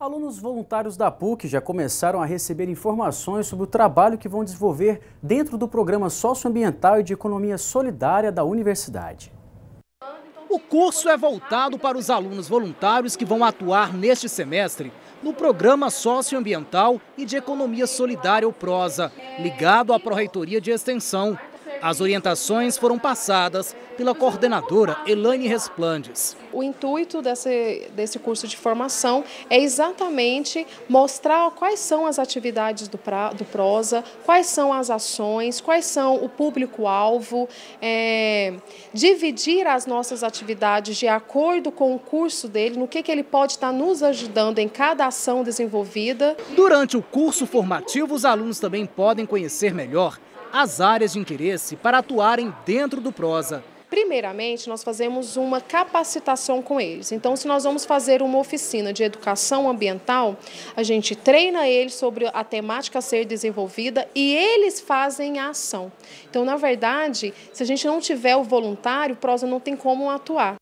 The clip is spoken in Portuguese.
Alunos voluntários da PUC já começaram a receber informações sobre o trabalho que vão desenvolver dentro do programa socioambiental e de economia solidária da universidade. O curso é voltado para os alunos voluntários que vão atuar neste semestre no programa socioambiental e de economia solidária ou PROSA, ligado à Pró-Reitoria de Extensão. As orientações foram passadas pela coordenadora Elaine Resplandes. O intuito desse, desse curso de formação é exatamente mostrar quais são as atividades do, pra, do PROSA, quais são as ações, quais são o público-alvo, é, dividir as nossas atividades de acordo com o curso dele, no que, que ele pode estar nos ajudando em cada ação desenvolvida. Durante o curso formativo, os alunos também podem conhecer melhor as áreas de interesse para atuarem dentro do Prosa. Primeiramente, nós fazemos uma capacitação com eles. Então, se nós vamos fazer uma oficina de educação ambiental, a gente treina eles sobre a temática a ser desenvolvida e eles fazem a ação. Então, na verdade, se a gente não tiver o voluntário, o Prosa não tem como atuar.